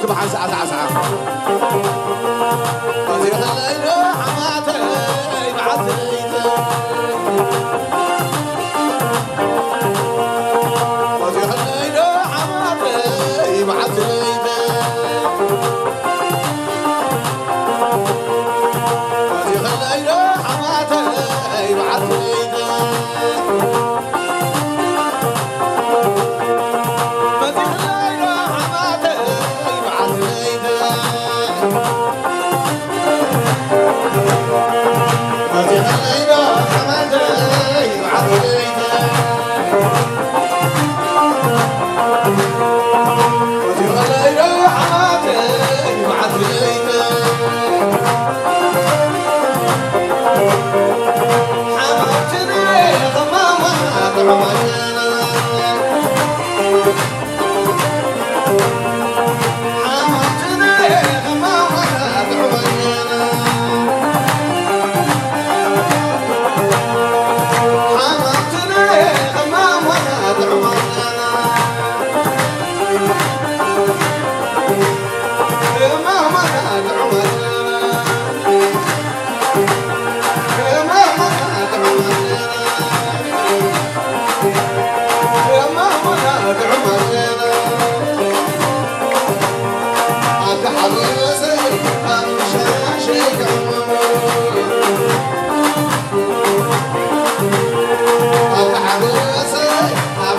这不还是二十二十 love.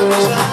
I'm gonna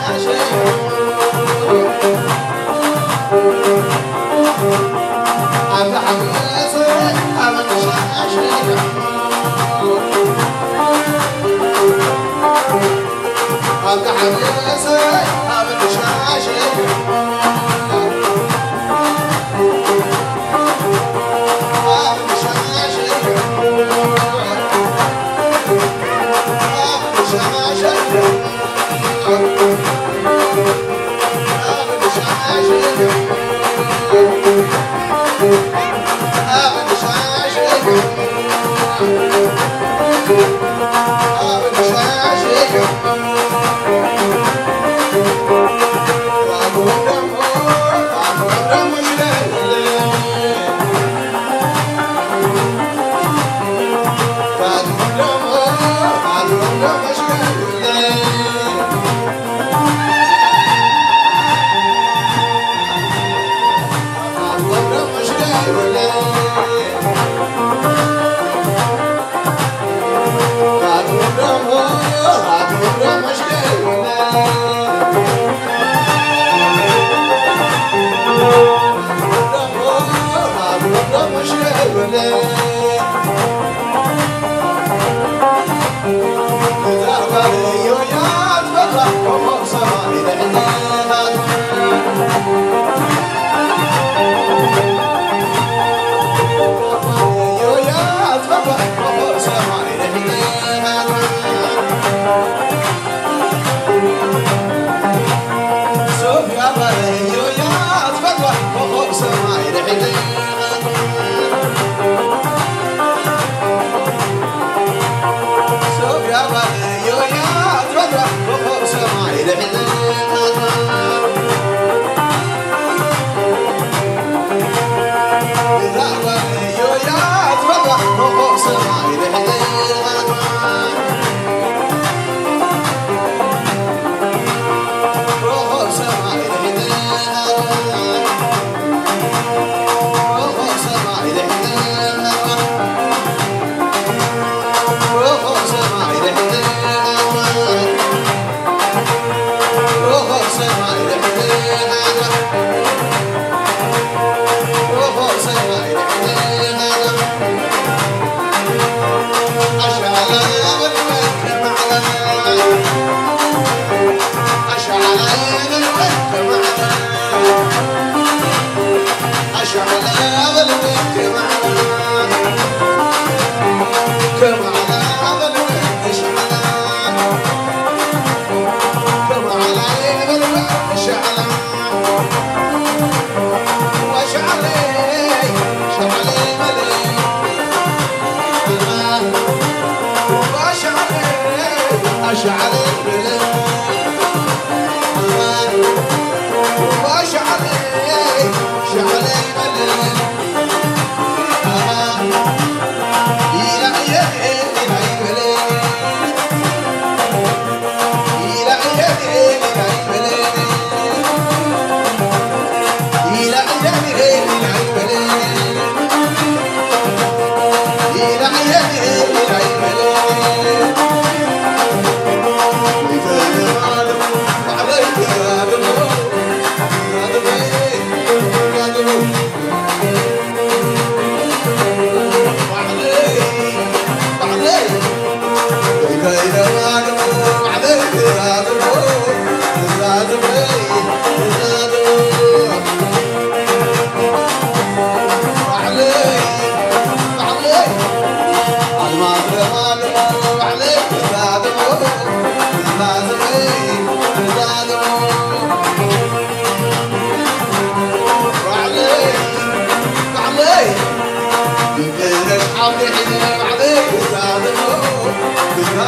I'm not shining.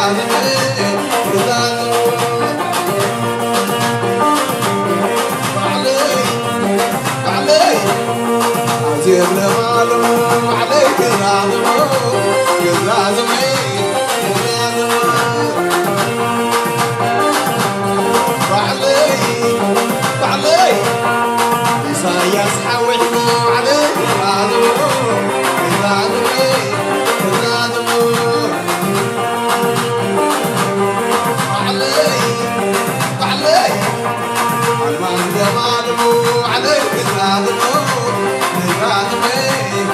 عليك العظم عليك العظم Niragano, Niragane,